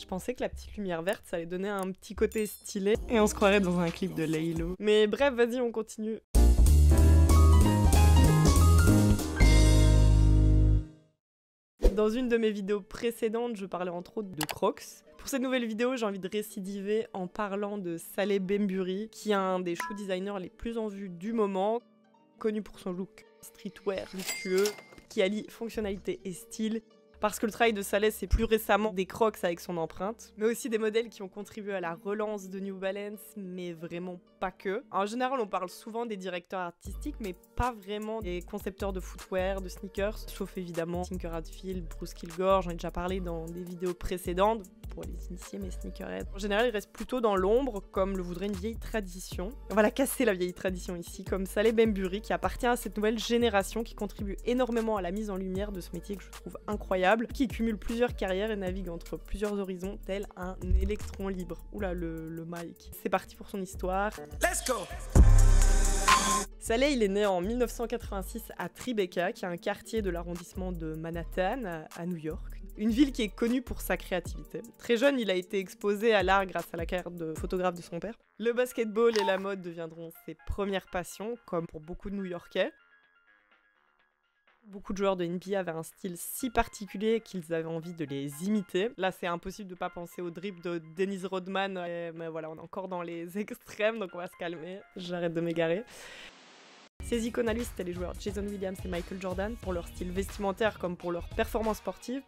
Je pensais que la petite lumière verte, ça allait donner un petit côté stylé et on se croirait dans un clip de Laylo. Mais bref, vas-y, on continue. Dans une de mes vidéos précédentes, je parlais entre autres de Crocs. Pour cette nouvelle vidéo, j'ai envie de récidiver en parlant de Saleh Bemburi, qui est un des shoe designers les plus en vue du moment, connu pour son look streetwear luxueux, qui allie fonctionnalité et style, parce que le travail de Saleh, c'est plus récemment des crocs avec son empreinte, mais aussi des modèles qui ont contribué à la relance de New Balance, mais vraiment pas que. En général, on parle souvent des directeurs artistiques, mais pas vraiment des concepteurs de footwear, de sneakers, sauf évidemment Tinker Hatfield, Bruce Kilgore, j'en ai déjà parlé dans des vidéos précédentes pour les initiés, mes sneakerheads. En général, ils restent plutôt dans l'ombre, comme le voudrait une vieille tradition. On va la casser, la vieille tradition ici, comme Saleh Bemburi, qui appartient à cette nouvelle génération qui contribue énormément à la mise en lumière de ce métier que je trouve incroyable, qui cumule plusieurs carrières et navigue entre plusieurs horizons, tel un électron libre. Oula, le, le mic. C'est parti pour son histoire. Let's go Saleh, il est né en 1986 à Tribeca, qui est un quartier de l'arrondissement de Manhattan, à New York une ville qui est connue pour sa créativité. Très jeune, il a été exposé à l'art grâce à la carrière de photographe de son père. Le basketball et la mode deviendront ses premières passions, comme pour beaucoup de New-Yorkais. Beaucoup de joueurs de NBA avaient un style si particulier qu'ils avaient envie de les imiter. Là, c'est impossible de ne pas penser au drip de Dennis Rodman, mais voilà, on est encore dans les extrêmes, donc on va se calmer. J'arrête de m'égarer. Ces icônes à c'était les joueurs Jason Williams et Michael Jordan, pour leur style vestimentaire comme pour leur performance sportive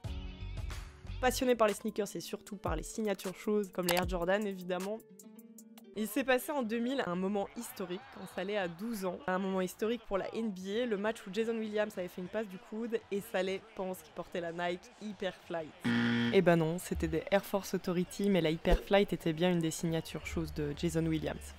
passionné par les sneakers et surtout par les signatures choses comme les Air Jordan évidemment. Il s'est passé en 2000 un moment historique quand Saleh a 12 ans. Un moment historique pour la NBA, le match où Jason Williams avait fait une passe du coude et Saleh pense qu'il portait la Nike Hyperflight. Eh ben non, c'était des Air Force Authority, mais la Hyperflight était bien une des signatures choses de Jason Williams.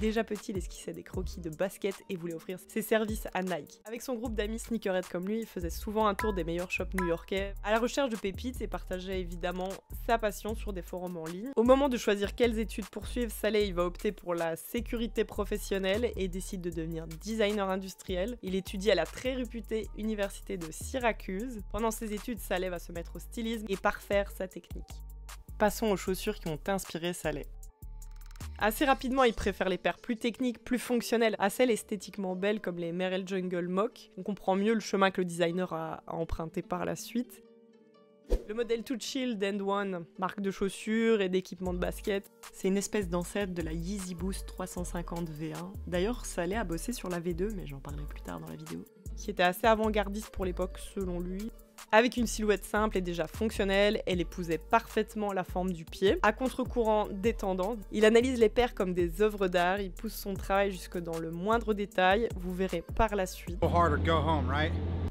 Déjà petit, il esquissait des croquis de basket et voulait offrir ses services à Nike. Avec son groupe d'amis sneakerheads comme lui, il faisait souvent un tour des meilleurs shops new-yorkais à la recherche de pépites et partageait évidemment sa passion sur des forums en ligne. Au moment de choisir quelles études poursuivre, Saleh va opter pour la sécurité professionnelle et décide de devenir designer industriel. Il étudie à la très réputée université de Syracuse. Pendant ses études, Saleh va se mettre au stylisme et parfaire sa technique. Passons aux chaussures qui ont inspiré Saleh. Assez rapidement, il préfère les paires plus techniques, plus fonctionnelles à celles esthétiquement belles comme les Merrell Jungle Mock. On comprend mieux le chemin que le designer a, emprunté par la suite. Le modèle Too Chill d'End One, marque de chaussures et d'équipements de basket, c'est une espèce d'ancêtre de la Yeezy Boost 350 V1. D'ailleurs, ça allait à bosser sur la V2, mais j'en parlerai plus tard dans la vidéo. Qui était assez avant-gardiste pour l'époque selon lui. Avec une silhouette simple et déjà fonctionnelle, elle épousait parfaitement la forme du pied. À contre-courant des tendances, il analyse les paires comme des œuvres d'art, il pousse son travail jusque dans le moindre détail, vous verrez par la suite.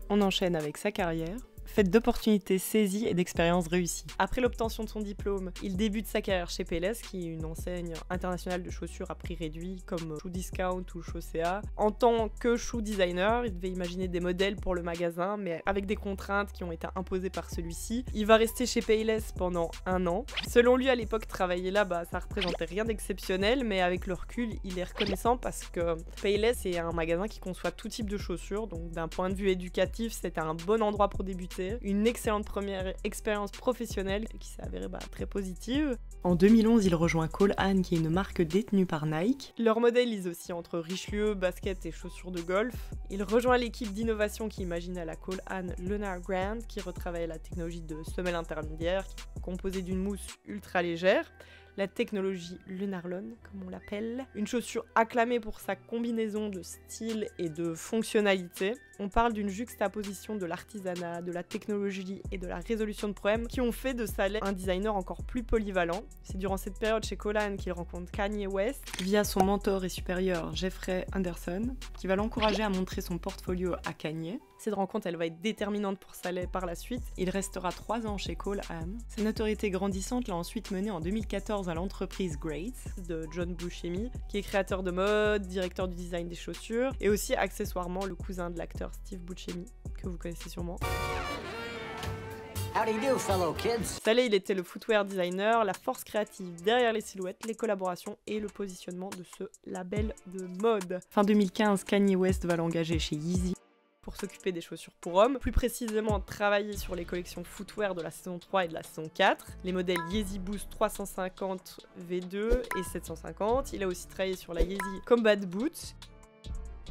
On enchaîne avec sa carrière faite d'opportunités saisies et d'expériences réussies. Après l'obtention de son diplôme, il débute sa carrière chez Payless, qui est une enseigne internationale de chaussures à prix réduit comme Shoe Discount ou Chaussea. En tant que shoe designer, il devait imaginer des modèles pour le magasin, mais avec des contraintes qui ont été imposées par celui-ci. Il va rester chez Payless pendant un an. Selon lui, à l'époque, travailler là, bah, ça représentait rien d'exceptionnel, mais avec le recul, il est reconnaissant parce que Payless est un magasin qui conçoit tout type de chaussures, donc d'un point de vue éducatif, c'était un bon endroit pour débuter une excellente première expérience professionnelle qui s'est avérée bah, très positive. En 2011, il rejoint Cole Haan, qui est une marque détenue par Nike. Leur modèle lise aussi entre Richelieu, basket et chaussures de golf. Il rejoint l'équipe d'innovation qui imagine à la Cole Haan Lunar Grand, qui retravaille la technologie de semelle intermédiaire, composée d'une mousse ultra légère la technologie Lunarlon, comme on l'appelle. Une chaussure acclamée pour sa combinaison de style et de fonctionnalité. On parle d'une juxtaposition de l'artisanat, de la technologie et de la résolution de problèmes qui ont fait de Saleh un designer encore plus polyvalent. C'est durant cette période chez Colan qu'il rencontre Kanye West via son mentor et supérieur Jeffrey Anderson, qui va l'encourager à montrer son portfolio à Kanye. Cette rencontre, elle va être déterminante pour Saleh par la suite. Il restera trois ans chez Cole Haan. Sa notoriété grandissante l'a ensuite mené en 2014 à l'entreprise Great de John Buscemi, qui est créateur de mode, directeur du design des chaussures, et aussi accessoirement le cousin de l'acteur Steve Buscemi, que vous connaissez sûrement. Saleh, il était le footwear designer, la force créative derrière les silhouettes, les collaborations et le positionnement de ce label de mode. Fin 2015, Kanye West va l'engager chez Yeezy pour s'occuper des chaussures pour hommes, plus précisément travailler sur les collections footwear de la saison 3 et de la saison 4, les modèles Yeezy Boost 350 V2 et 750. Il a aussi travaillé sur la Yeezy Combat Boots.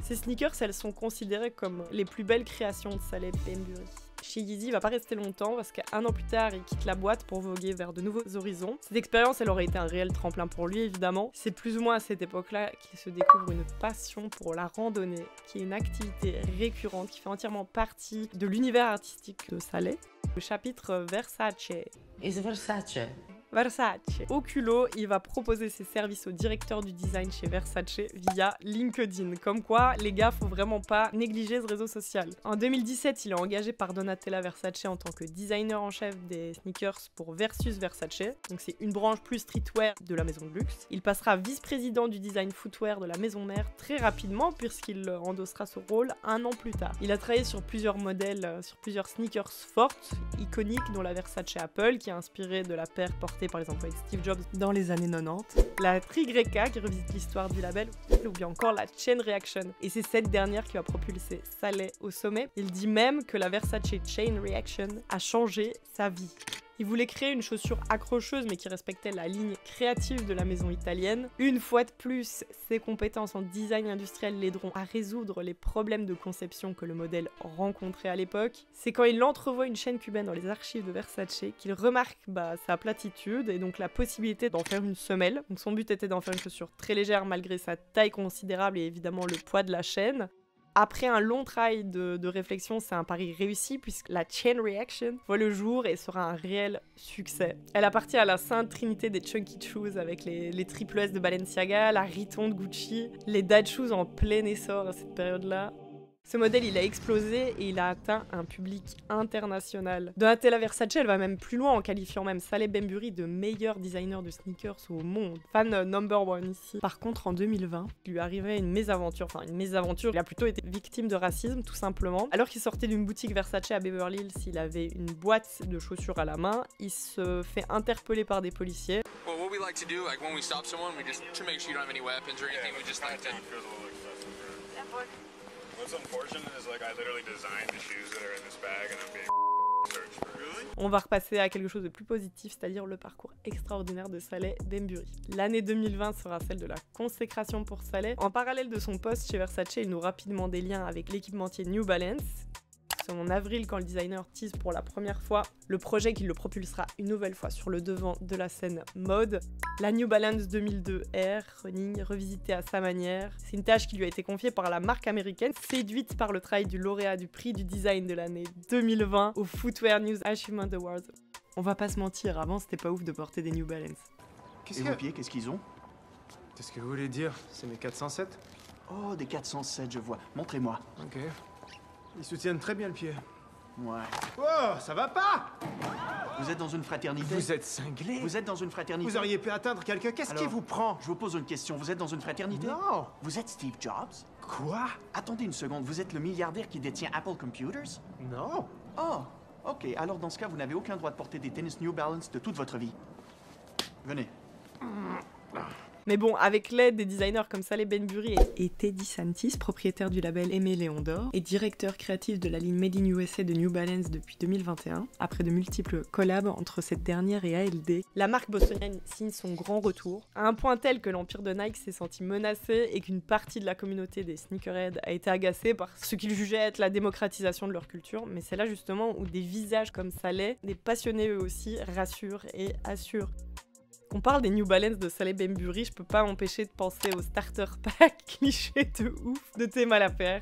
Ces sneakers, elles sont considérées comme les plus belles créations de Saleh Bembury. Chez Yeezy, il va pas rester longtemps parce qu'un an plus tard, il quitte la boîte pour voguer vers de nouveaux horizons. Cette expérience, elle aurait été un réel tremplin pour lui, évidemment. C'est plus ou moins à cette époque-là qu'il se découvre une passion pour la randonnée, qui est une activité récurrente qui fait entièrement partie de l'univers artistique de Saleh. Le chapitre Versace. Is Versace Versace. Au culot, il va proposer ses services au directeur du design chez Versace via LinkedIn. Comme quoi, les gars, faut vraiment pas négliger ce réseau social. En 2017, il est engagé par Donatella Versace en tant que designer en chef des sneakers pour Versus Versace. Donc c'est une branche plus streetwear de la maison de luxe. Il passera vice-président du design footwear de la maison mère très rapidement puisqu'il endossera ce rôle un an plus tard. Il a travaillé sur plusieurs modèles, euh, sur plusieurs sneakers fortes, iconiques, dont la Versace Apple qui a inspiré de la paire portée par les employés Steve Jobs dans les années 90, la Trigreca qui revisite l'histoire du label, ou bien encore la Chain Reaction. Et c'est cette dernière qui va propulser Saleh au sommet. Il dit même que la Versace Chain Reaction a changé sa vie. Il voulait créer une chaussure accrocheuse mais qui respectait la ligne créative de la maison italienne. Une fois de plus, ses compétences en design industriel l'aideront à résoudre les problèmes de conception que le modèle rencontrait à l'époque. C'est quand il entrevoit une chaîne cubaine dans les archives de Versace qu'il remarque bah, sa platitude et donc la possibilité d'en faire une semelle. Son but était d'en faire une chaussure très légère malgré sa taille considérable et évidemment le poids de la chaîne. Après un long travail de, réflexion, c'est un pari réussi puisque la Chain Reaction voit le jour et sera un réel succès. Elle appartient à la sainte trinité des chunky shoes avec les, les S de Balenciaga, la Riton de Gucci, les dad shoes en plein essor à cette période-là. Ce modèle, il a explosé et il a atteint un public international. Donatella Versace, elle va même plus loin en qualifiant même Saleh Bembury de meilleur designer de sneakers au monde. Fan number one ici. Par contre, en 2020, il lui arrivait une mésaventure. Enfin, une mésaventure. Il a plutôt été victime de racisme, tout simplement. Alors qu'il sortait d'une boutique Versace à Beverly Hills, il avait une boîte de chaussures à la main. Il se fait interpeller par des policiers. On va repasser à quelque chose de plus positif, c'est-à-dire le parcours extraordinaire de Saleh Bembury. L'année 2020 sera celle de la consécration pour Saleh. En parallèle de son poste chez Versace, il noue rapidement des liens avec l'équipementier New Balance, c'est en avril quand le designer tease pour la première fois le projet qui le propulsera une nouvelle fois sur le devant de la scène mode. La New Balance 2002 Air Running, revisitée à sa manière. C'est une tâche qui lui a été confiée par la marque américaine, séduite par le travail du lauréat du prix du design de l'année 2020 au Footwear News Achievement Awards. On va pas se mentir, avant c'était pas ouf de porter des New Balance. Qu'est-ce Et vos pieds, qu'est-ce qu'ils ont? Qu'est-ce que vous voulez dire? C'est mes 407 Oh, des 407, je vois. Montrez-moi. Ok. Ils soutiennent très bien le pied. Ouais. Oh, ça va pas Vous êtes dans une fraternité Vous êtes cinglé Vous êtes dans une fraternité Vous auriez pu atteindre quelqu'un. Qu'est-ce qui vous prend Je vous pose une question. Vous êtes dans une fraternité Non Vous êtes Steve Jobs Quoi Attendez une seconde. Vous êtes le milliardaire qui détient Apple Computers Non. Oh, ok. Alors dans ce cas, vous n'avez aucun droit de porter des tennis New Balance de toute votre vie. Venez. Mais bon, avec l'aide des designers comme Saleh Benbury et Teddy Santis, propriétaire du label Aimé Léon d'Or et directeur créatif de la ligne Made in USA de New Balance depuis 2021, après de multiples collabs entre cette dernière et ALD, la marque bostonienne signe son grand retour, à un point tel que l'empire de Nike s'est senti menacé et qu'une partie de la communauté des sneakerheads a été agacée par ce qu'ils jugeaient être la démocratisation de leur culture. Mais c'est là justement où des visages comme Saleh, des passionnés eux aussi, rassurent et assurent. On parle des New Balance de Saleh Bembury, je peux pas m'empêcher de penser au starter pack cliché de ouf de thème à la paire.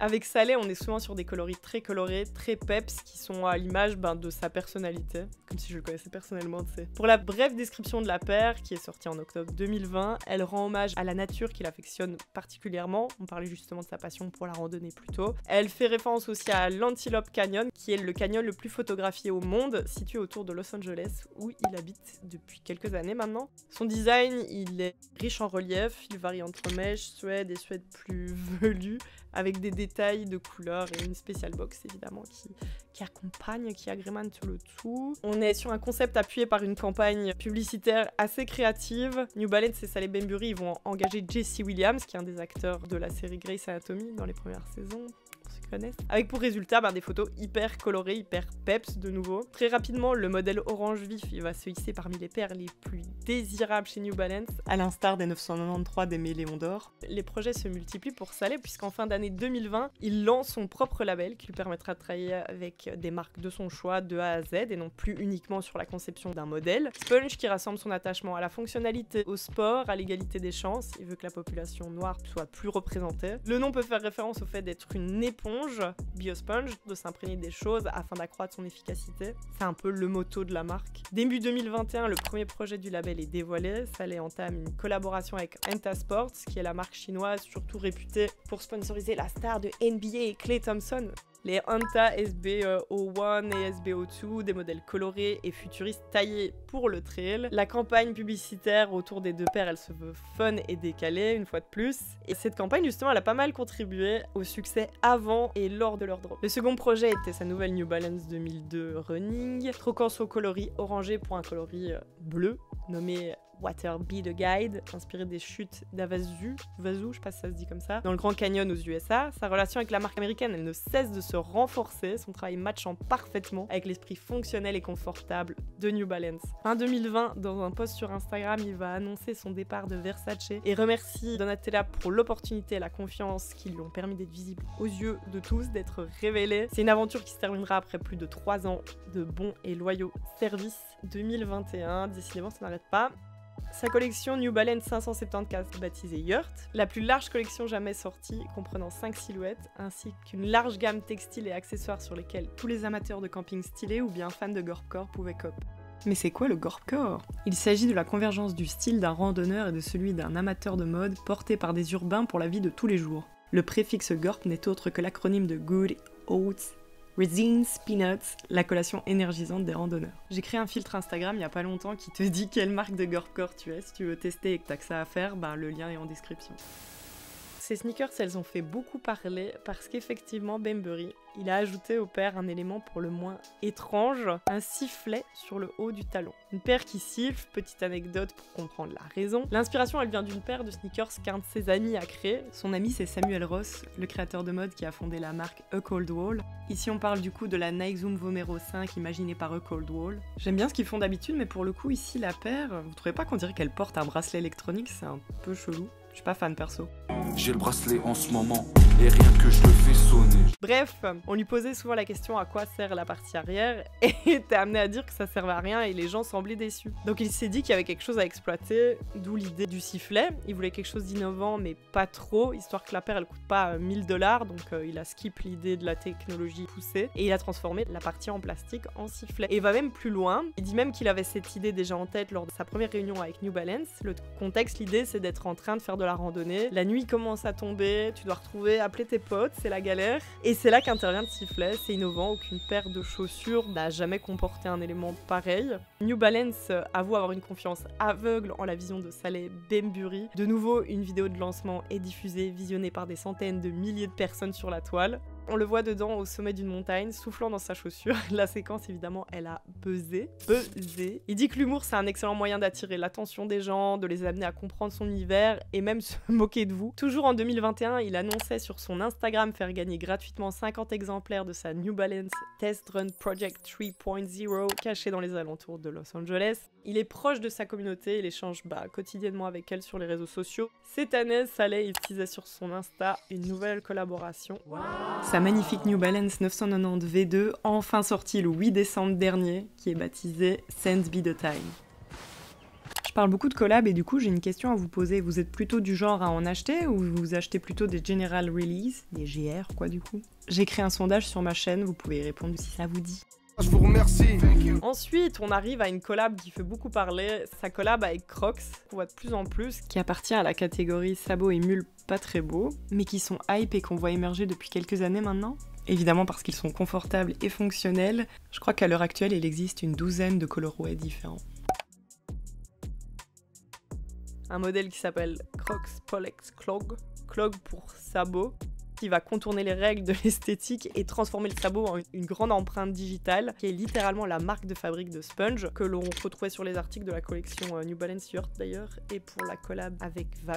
Avec Saleh, on est souvent sur des coloris très colorés, très peps, qui sont à l'image ben, de sa personnalité, comme si je le connaissais personnellement, tu sais. Pour la brève description de la paire, qui est sortie en octobre 2020, elle rend hommage à la nature qu'il affectionne particulièrement. On parlait justement de sa passion pour la randonnée plus tôt. Elle fait référence aussi à l'Antelope Canyon, qui est le canyon le plus photographié au monde, situé autour de Los Angeles, où il habite depuis quelques années maintenant. Son design, il est riche en relief, il varie entre mèche, suède et suède plus velue, avec des détails de couleurs et une spécial box évidemment qui, accompagne, qui agrémente le tout. On est sur un concept appuyé par une campagne publicitaire assez créative. New Balance et Sally Benbury vont engager Jesse Williams, qui est un des acteurs de la série Grey's Anatomy dans les premières saisons. Avec pour résultat bah, des photos hyper colorées, hyper peps de nouveau. Très rapidement, le modèle orange vif il va se hisser parmi les paires les plus désirables chez New Balance, à l'instar des 993 des Léon d'Or. Les projets se multiplient pour Salé, puisqu'en fin d'année 2020, il lance son propre label qui lui permettra de travailler avec des marques de son choix de A à Z et non plus uniquement sur la conception d'un modèle. Sponge qui rassemble son attachement à la fonctionnalité, au sport, à l'égalité des chances. Il veut que la population noire soit plus représentée. Le nom peut faire référence au fait d'être une éponge Biosponge, de s'imprégner des choses afin d'accroître son efficacité. C'est un peu le motto de la marque. Début 2021, le premier projet du label est dévoilé. Les entame une collaboration avec Enta Sports, qui est la marque chinoise surtout réputée pour sponsoriser la star de NBA, Clay Thompson les Anta SBO1 et SBO2, des modèles colorés et futuristes taillés pour le trail. La campagne publicitaire autour des deux paires, elle se veut fun et décalée, une fois de plus. Et cette campagne, justement, elle a pas mal contribué au succès avant et lors de leur drop. Le second projet était sa nouvelle New Balance 2002 Running, troquant son coloris orangé pour un coloris euh, bleu, nommé Water Be the Guide, inspiré des chutes d'Avazu, Vazu, je sais pas si ça se dit comme ça, dans le Grand Canyon aux USA. Sa relation avec la marque américaine, elle ne cesse de se renforcer, son travail matchant parfaitement avec l'esprit fonctionnel et confortable de New Balance. Fin 2020, dans un post sur Instagram, il va annoncer son départ de Versace et remercie Donatella pour l'opportunité et la confiance qui lui ont permis d'être visible aux yeux de tous, d'être révélé. C'est une aventure qui se terminera après plus de 3 ans de bons et loyaux services. 2021, décidément ça n'arrête pas. Sa collection New Balance 574 baptisée Yurt, la plus large collection jamais sortie, comprenant 5 silhouettes, ainsi qu'une large gamme textile et accessoires sur lesquels tous les amateurs de camping stylé ou bien fans de gorpcore pouvaient cop. Mais c'est quoi le gorpcore? Il s'agit de la convergence du style d'un randonneur et de celui d'un amateur de mode porté par des urbains pour la vie de tous les jours. Le préfixe gorp n'est autre que l'acronyme de Good Oats Resins Peanuts, la collation énergisante des randonneurs. J'ai créé un filtre Instagram il y a pas longtemps qui te dit quelle marque de Gorpcore tu es. Si tu veux tester et que t'as que ça à faire, ben, le lien est en description. Ces sneakers, elles ont fait beaucoup parler parce qu'effectivement, Bembury, il a ajouté au père un élément pour le moins étrange, un sifflet sur le haut du talon. Une paire qui siffle, petite anecdote pour comprendre la raison. L'inspiration, elle vient d'une paire de sneakers qu'un de ses amis a créé. Son ami, c'est Samuel Ross, le créateur de mode qui a fondé la marque A Cold Wall. Ici, on parle du coup de la Nike Zoom Vomero 5 imaginée par A Cold Wall. J'aime bien ce qu'ils font d'habitude, mais pour le coup, ici, la paire, vous trouvez pas qu'on dirait qu'elle porte un bracelet électronique? C'est un peu chelou. Suis pas fan perso. J'ai le bracelet en ce moment et rien que je le fais sonner. Bref, on lui posait souvent la question à quoi sert la partie arrière? Et était amené à dire que ça servait à rien et les gens semblaient déçus. Donc il s'est dit qu'il y avait quelque chose à exploiter, d'où l'idée du sifflet. Il voulait quelque chose d'innovant mais pas trop, histoire que la paire elle coûte pas 1000 dollars, donc euh, il a skip l'idée de la technologie poussée et il a transformé la partie en plastique en sifflet. Et il va même plus loin, il dit même qu'il avait cette idée déjà en tête lors de sa première réunion avec New Balance. Le contexte, l'idée c'est d'être en train de faire de la randonnée, la nuit commence à tomber, tu dois retrouver, appeler tes potes, c'est la galère. Et c'est là qu'intervient le sifflet, c'est innovant, aucune paire de chaussures n'a jamais comporté un élément pareil. New Balance avoue avoir une confiance aveugle en la vision de Saleh Bembury. De nouveau, une vidéo de lancement est diffusée, visionnée par des centaines de milliers de personnes sur la toile. On le voit dedans au sommet d'une montagne, soufflant dans sa chaussure. La séquence, évidemment, elle a buzzé. Buzzé. Il dit que l'humour, c'est un excellent moyen d'attirer l'attention des gens, de les amener à comprendre son univers et même se moquer de vous. Toujours en 2021, il annonçait sur son Instagram faire gagner gratuitement 50 exemplaires de sa New Balance Test Run Project 3.0 caché dans les alentours de Los Angeles. Il est proche de sa communauté, il échange bah, quotidiennement avec elle sur les réseaux sociaux. Cette année, Saleh teasait sur son Insta une nouvelle collaboration. Sa magnifique New Balance 990 V2, enfin sortie le 8 décembre dernier, qui est baptisée Sense Be the Time. Je parle beaucoup de collab et du coup j'ai une question à vous poser. Vous êtes plutôt du genre à en acheter ou vous achetez plutôt des general release, des GR quoi du coup? J'ai créé un sondage sur ma chaîne, vous pouvez y répondre si ça vous dit. Je vous remercie. Ensuite, on arrive à une collab qui fait beaucoup parler, sa collab avec Crocs, qu'on voit de plus en plus, qui appartient à la catégorie sabot et mules pas très beaux, mais qui sont hype et qu'on voit émerger depuis quelques années maintenant. Évidemment parce qu'ils sont confortables et fonctionnels. Je crois qu'à l'heure actuelle, il existe une douzaine de colorways différents. Un modèle qui s'appelle Crocs Polex Clog, clog pour sabot, qui va contourner les règles de l'esthétique et transformer le sabot en une grande empreinte digitale, qui est littéralement la marque de fabrique de Sponge, que l'on retrouvait sur les articles de la collection euh, New Balance Yurt d'ailleurs, et pour la collab avec Vans.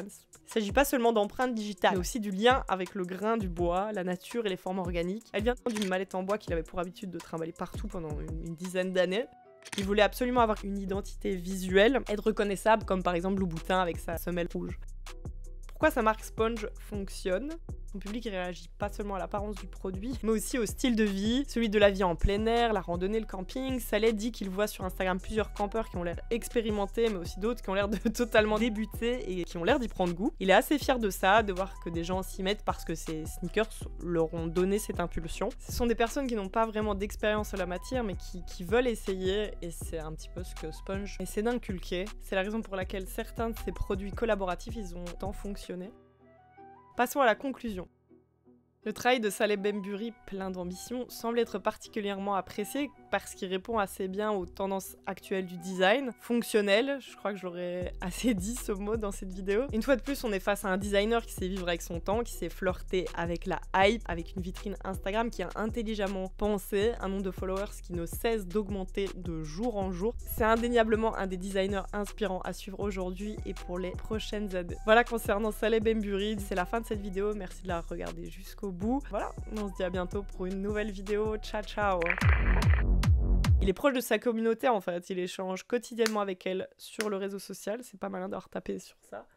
Il s'agit pas seulement d'empreintes digitales, mais aussi du lien avec le grain du bois, la nature et les formes organiques. Elle vient d'une mallette en bois qu'il avait pour habitude de trimballer partout pendant une, une dizaine d'années. Il voulait absolument avoir une identité visuelle, être reconnaissable, comme par exemple Louboutin avec sa semelle rouge. Pourquoi sa marque Sponge fonctionne? Son public réagit pas seulement à l'apparence du produit, mais aussi au style de vie, celui de la vie en plein air, la randonnée, le camping. Saleh dit qu'il voit sur Instagram plusieurs campeurs qui ont l'air expérimentés, mais aussi d'autres qui ont l'air de totalement débuter et qui ont l'air d'y prendre goût. Il est assez fier de ça, de voir que des gens s'y mettent parce que ces sneakers leur ont donné cette impulsion. Ce sont des personnes qui n'ont pas vraiment d'expérience en la matière, mais qui, qui veulent essayer, et c'est un petit peu ce que Sponge essaie d'inculquer. C'est la raison pour laquelle certains de ces produits collaboratifs, ils ont tant fonctionné. Passons à la conclusion. Le travail de Saleh Bemburi, plein d'ambition, semble être particulièrement apprécié parce qu'il répond assez bien aux tendances actuelles du design. Fonctionnel, je crois que j'aurais assez dit ce mot dans cette vidéo. Une fois de plus, on est face à un designer qui sait vivre avec son temps, qui sait flirter avec la hype, avec une vitrine Instagram qui a intelligemment pensé, un nombre de followers qui ne cesse d'augmenter de jour en jour. C'est indéniablement un des designers inspirants à suivre aujourd'hui et pour les prochaines années. Voilà concernant Saleh Bemburi, c'est la fin de cette vidéo, merci de la regarder jusqu'au bout. Voilà, on se dit à bientôt pour une nouvelle vidéo. Ciao ciao il est proche de sa communauté en fait, il échange quotidiennement avec elle sur le réseau social, c'est pas malin de retapé sur ça.